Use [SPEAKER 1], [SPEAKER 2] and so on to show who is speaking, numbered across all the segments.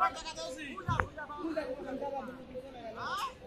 [SPEAKER 1] 大家都是。一样的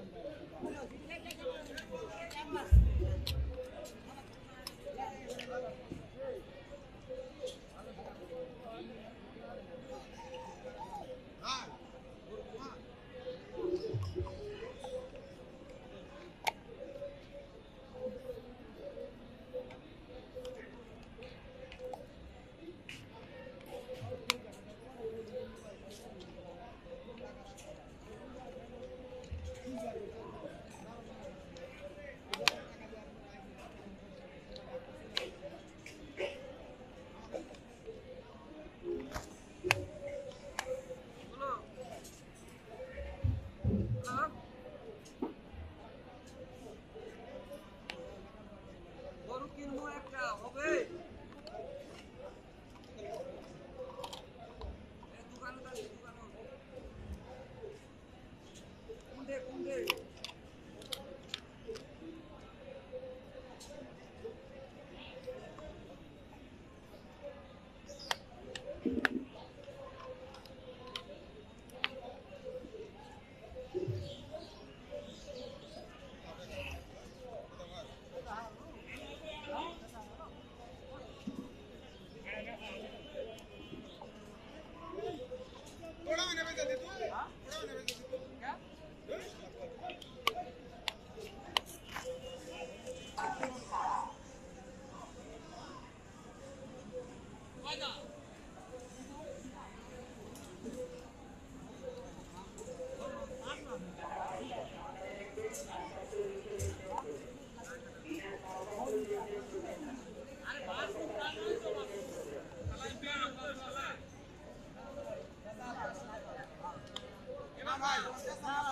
[SPEAKER 1] Thank